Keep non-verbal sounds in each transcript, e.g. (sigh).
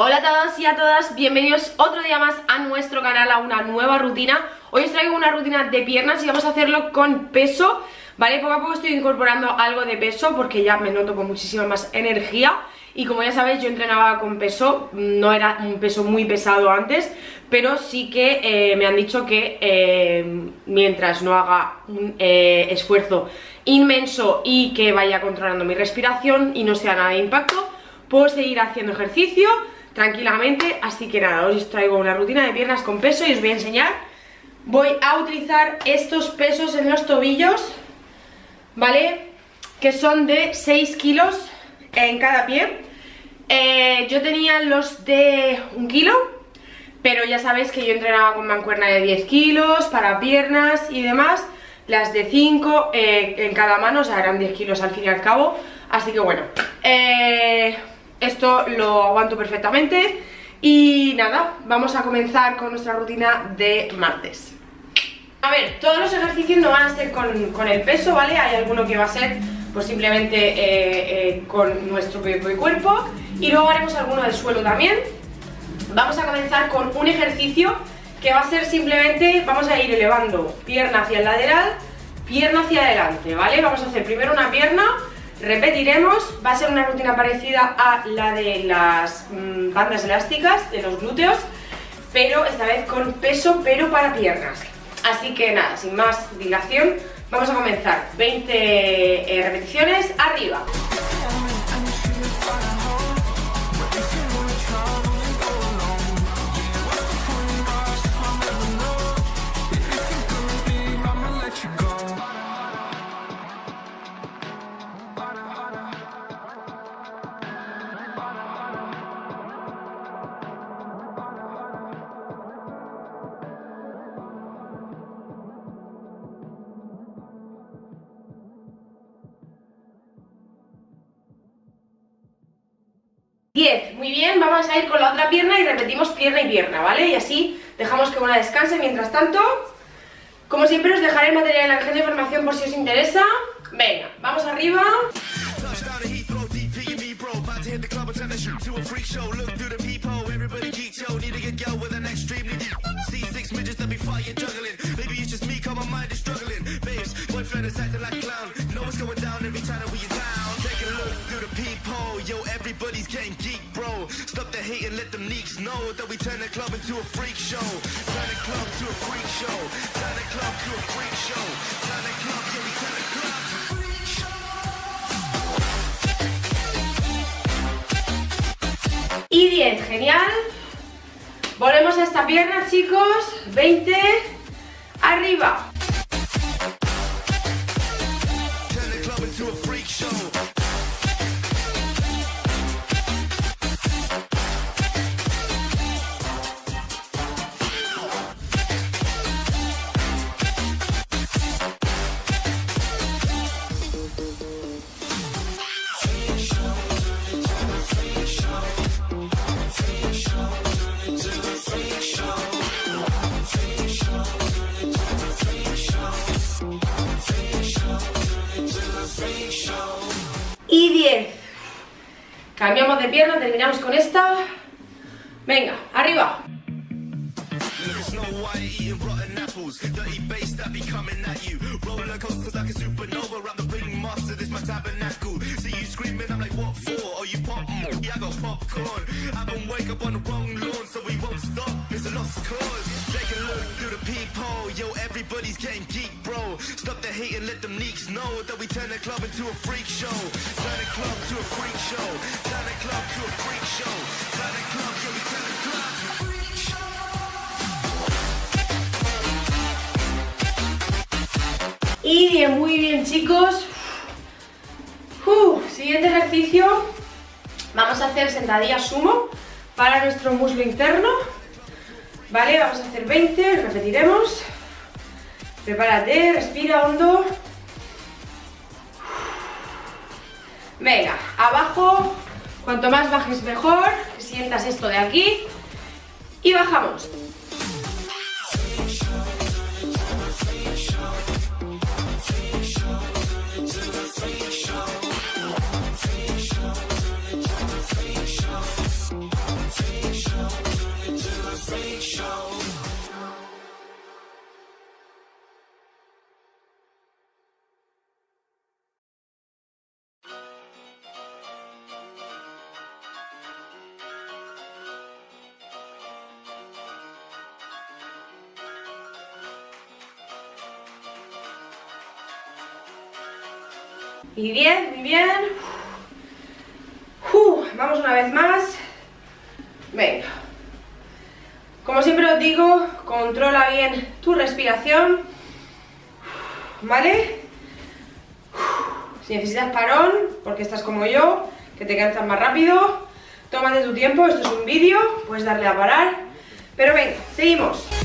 Hola a todos y a todas, bienvenidos otro día más a nuestro canal, a una nueva rutina. Hoy os traigo una rutina de piernas y vamos a hacerlo con peso Vale, poco a poco estoy incorporando algo de peso porque ya me noto con muchísima más energía y como ya sabéis yo entrenaba con peso, no era un peso muy pesado antes pero sí que eh, me han dicho que eh, mientras no haga un eh, esfuerzo inmenso y que vaya controlando mi respiración y no sea nada de impacto puedo seguir haciendo ejercicio tranquilamente, así que nada, os traigo una rutina de piernas con peso y os voy a enseñar. Voy a utilizar estos pesos en los tobillos ¿vale? que son de 6 kilos en cada pie. Eh, yo tenía los de un kilo pero ya sabéis que yo entrenaba con mancuerna de 10 kilos para piernas y demás. Las de 5 eh, en cada mano, o sea, eran 10 kilos al fin y al cabo. Así que bueno eh, esto lo aguanto perfectamente y nada, vamos a comenzar con nuestra rutina de martes a ver, todos los ejercicios no van a ser con, el peso, ¿vale? Hay alguno que va a ser pues simplemente eh, eh, con nuestro propio cuerpo y luego haremos alguno del suelo también vamos a comenzar con un ejercicio que va a ser simplemente, vamos a ir elevando pierna hacia el lateral, pierna hacia adelante, ¿vale? Vamos a hacer primero una pierna Repetiremos, va a ser una rutina parecida a la de las mm, bandas elásticas, de los glúteos, pero esta vez con peso, pero para piernas. Así que nada, sin más dilación, vamos a comenzar. 20 eh, repeticiones, arriba. 10, muy bien, vamos a ir con la otra pierna y repetimos pierna y pierna, ¿vale? Y así dejamos que una descanse mientras tanto. Como siempre os dejaré el material en la caja de información por si os interesa. Venga, vamos arriba. Y 10, genial. Volvemos a esta pierna, chicos. 20. Arriba. Cambiamos de pierna, terminamos con esta. Venga, arriba. Y bien, muy bien chicos. siguiente ejercicio. Vamos a hacer sentadilla sumo para nuestro muslo interno. Vale, vamos a hacer 20, repetiremos. Prepárate, respira hondo. Venga, abajo, cuanto más bajes mejor, sientas esto de aquí. Y bajamos. Y 10, muy bien. Vamos una vez más. Venga. Como siempre os digo, controla bien tu respiración. ¿Vale? Si necesitas parón, porque estás como yo, que te cansas más rápido, tómate tu tiempo, esto es un vídeo, puedes darle a parar. Pero venga, seguimos.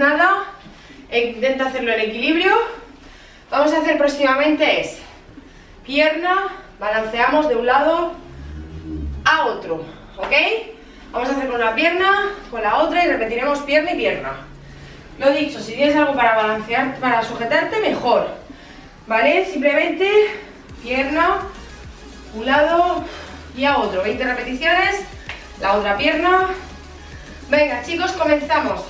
Nada, intenta hacerlo en equilibrio. Vamos a hacer próximamente es pierna, balanceamos de un lado a otro, ¿ok? Vamos a hacer con una pierna, con la otra y repetiremos pierna y pierna. Lo dicho, si tienes algo para balancear, para sujetarte, mejor. ¿Vale? Simplemente pierna, un lado y a otro. 20 repeticiones, la otra pierna. Venga, chicos, comenzamos.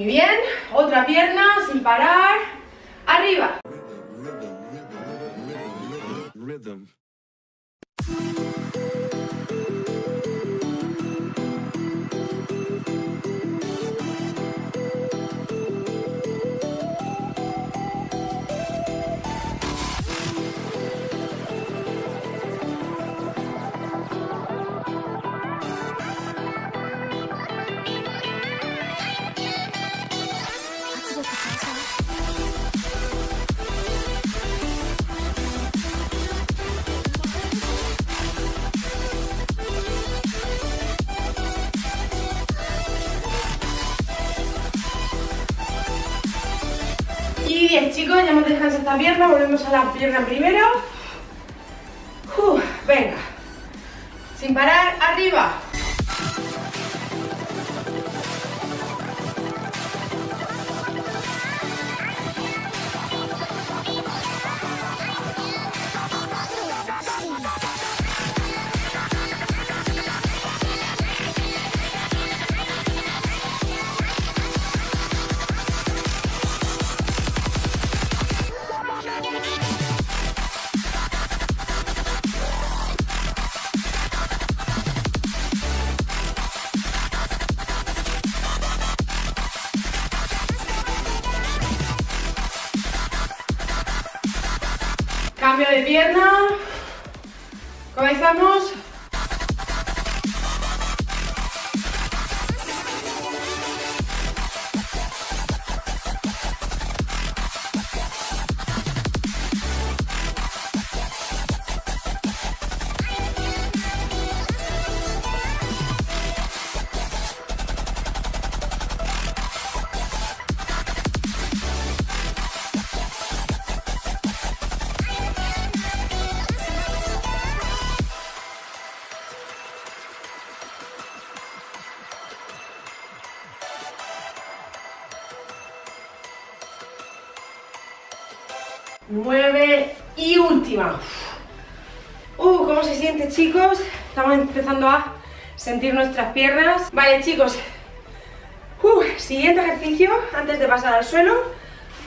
Muy bien, otra pierna sin parar. Arriba. Rhythm. Descansado esta pierna. Volvemos a la pierna primero. Estamos empezando a sentir nuestras piernas. Vale, chicos. Uh, siguiente ejercicio, antes de pasar al suelo.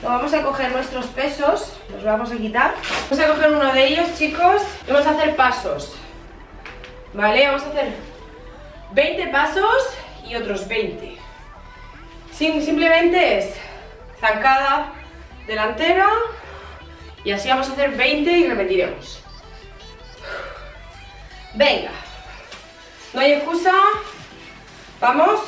Lo vamos a coger nuestros pesos, los vamos a quitar. Vamos a coger uno de ellos, chicos. y Vamos a hacer pasos. Vale, vamos a hacer 20 pasos y otros 20. Sim- simplemente es zancada delantera y así vamos a hacer 20 y repetiremos. Venga, no hay excusa, vamos.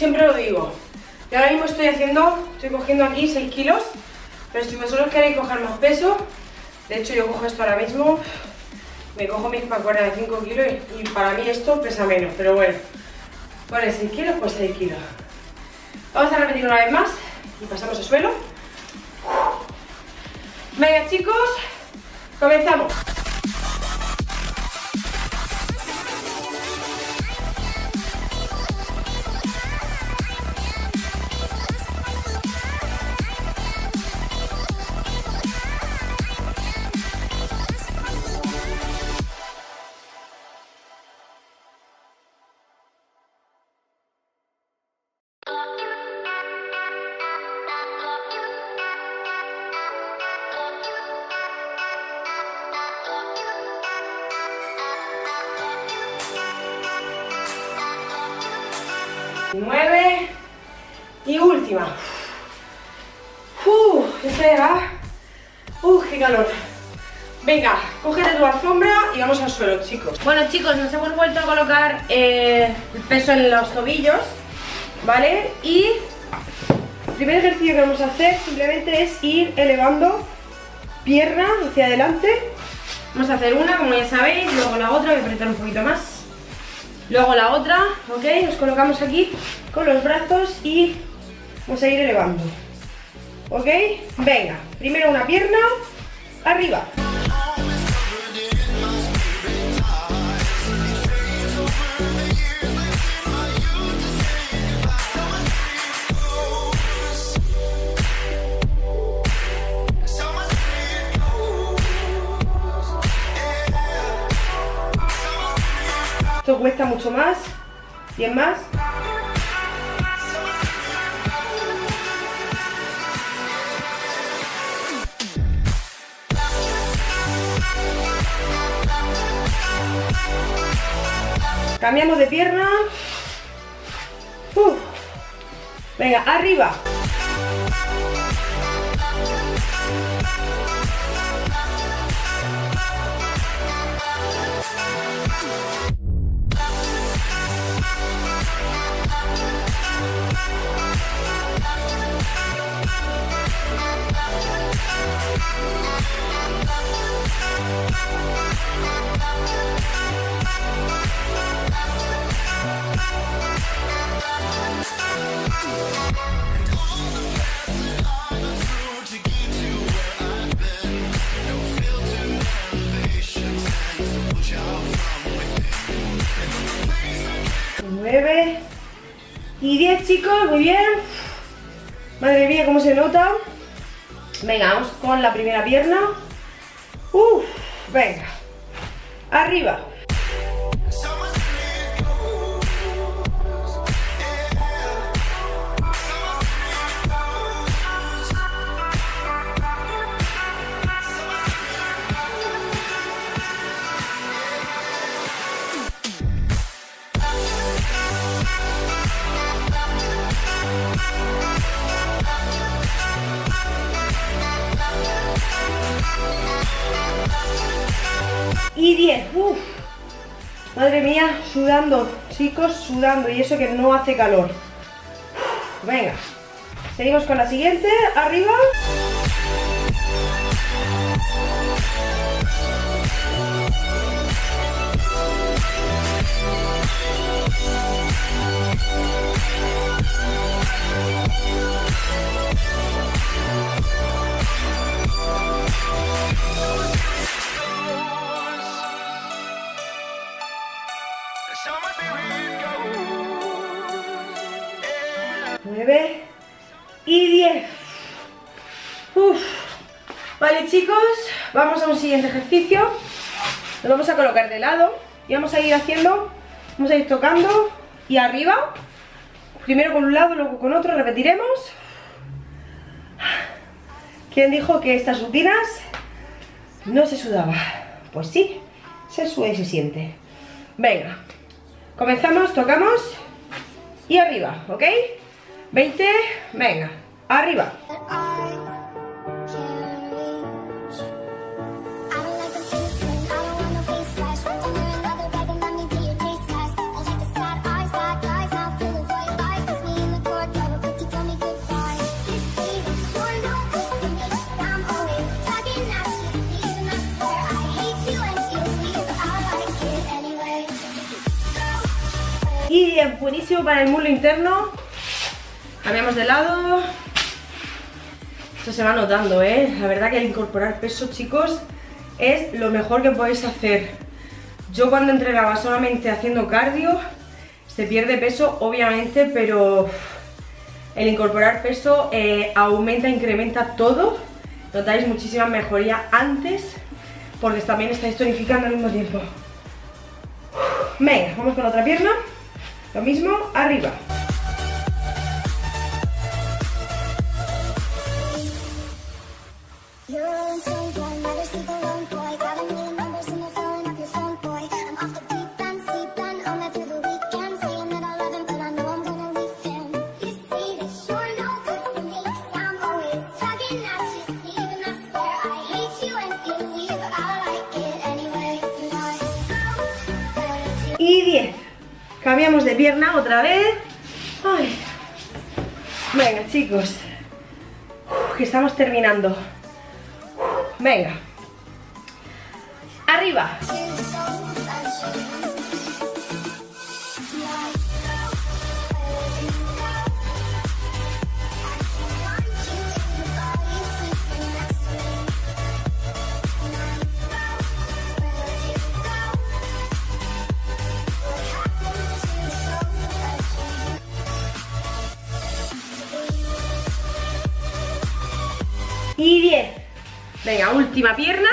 Siempre lo digo. Yo ahora mismo estoy haciendo, estoy cogiendo aquí 6 kilos pero si vosotros queréis coger más peso de hecho yo cojo esto ahora mismo me cojo mis mancuernas de 5 kilos y, para mí esto pesa menos pero bueno, vale 6 kilos, pues 6 kilos. Vamos a repetir una vez más y pasamos al suelo. Venga chicos comenzamos Nueve. Y última. Uh, espera. Uh, qué calor. Venga, cógete tu alfombra y vamos al suelo, chicos. Bueno, chicos, nos hemos vuelto a colocar eh, el peso en los tobillos, ¿vale? Y el primer ejercicio que vamos a hacer simplemente es ir elevando pierna hacia adelante. Vamos a hacer una, como ya sabéis, luego la otra, voy a apretar un poquito más. Luego la otra, ¿ok? Nos colocamos aquí con los brazos y vamos a ir elevando. ¿Ok? Venga, primero una pierna, arriba. Cuesta mucho más. ¿Bien más? Cambiamos de pierna. Venga, arriba. Chicos, muy bien. Madre mía, cómo se nota. Venga, vamos con la primera pierna. Uf, venga. Arriba. Sudando, chicos, sudando. Y eso que no hace calor. Venga. Seguimos con la siguiente. Arriba. Vamos a un siguiente ejercicio. Nos vamos a colocar de lado y vamos a ir haciendo, vamos a ir tocando y arriba. Primero con un lado, luego con otro, repetiremos. ¿Quién dijo que estas rutinas no se sudaba? Pues sí, se suda y se siente. Venga, comenzamos, tocamos y arriba, ¿ok? 20, venga, arriba. Buenísimo para el muslo interno. Cambiamos de lado. Esto se va notando, ¿eh? La verdad que el incorporar peso, chicos, es lo mejor que podéis hacer. Yo cuando entrenaba solamente haciendo cardio, se pierde peso, obviamente, pero el incorporar peso eh, aumenta, incrementa todo. Notáis muchísima mejoría antes, porque también estáis tonificando al mismo tiempo. Venga, vamos con la otra pierna. Lo mismo, arriba. Y 10. Cambiamos de pierna otra vez. Ay. Venga, chicos. Que estamos terminando. Venga. Y 10. Venga, última pierna.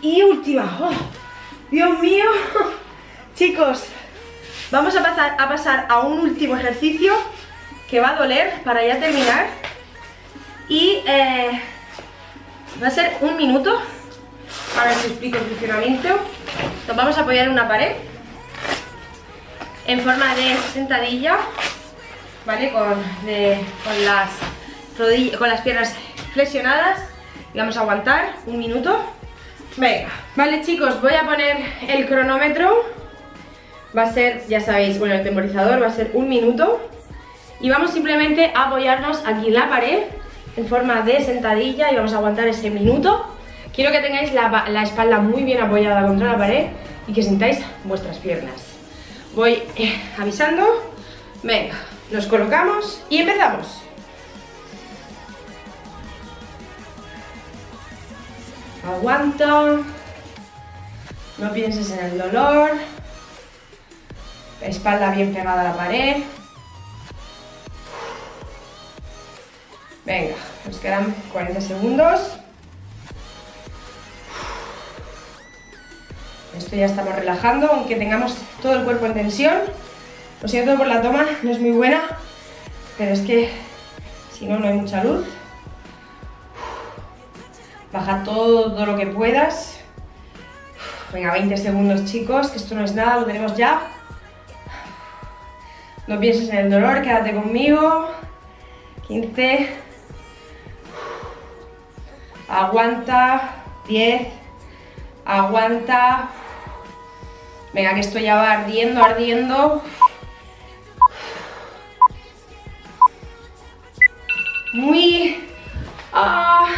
Y última. ¡Oh! Dios mío. (laughs) Chicos, vamos a pasar, a pasar a un último ejercicio que va a doler para ya terminar. Y eh, va a ser un minuto. Ahora os explico el funcionamiento. Nos vamos a apoyar en una pared en forma de sentadilla, ¿vale? Con, de- con las rodillas, con las piernas flexionadas y vamos a aguantar un minuto. Venga, vale chicos, voy a poner el cronómetro. Va a ser, ya sabéis, bueno, el temporizador va a ser un minuto. Y vamos simplemente a apoyarnos aquí en la pared en forma de sentadilla y vamos a aguantar ese minuto. Quiero que tengáis la, espalda muy bien apoyada contra la pared y que sintáis vuestras piernas. Voy eh, avisando. Venga, nos colocamos y empezamos. Aguanta. No pienses en el dolor. Espalda bien pegada a la pared. Venga, nos quedan 40 segundos. Esto ya estamos relajando, aunque tengamos todo el cuerpo en tensión. Lo siento por la toma, no es muy buena, pero es que si no, no hay mucha luz. Baja todo lo que puedas. Venga, 20 segundos chicos, que esto no es nada, lo tenemos ya. No pienses en el dolor, quédate conmigo. 15. Aguanta. 10, Aguanta. Venga, que esto ya va ardiendo, ardiendo. Muy... Ah,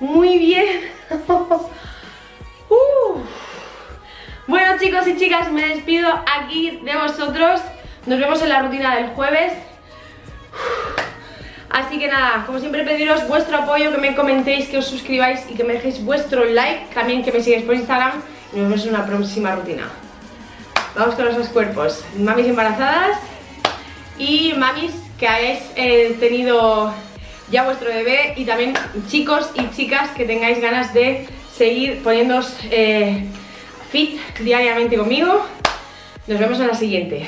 muy bien. Bueno chicos y chicas, me despido aquí de vosotros. Nos vemos en la rutina del jueves. Así que nada, como siempre pediros vuestro apoyo, que me comentéis, que os suscribáis y que me dejéis vuestro like, también que me sigáis por Instagram y nos vemos en una próxima rutina. Vamos con los cuerpos. Mamis embarazadas y mamis que hayáis eh, tenido ya vuestro bebé y también chicos y chicas que tengáis ganas de seguir poniéndoos eh, fit diariamente conmigo. Nos vemos en la siguiente.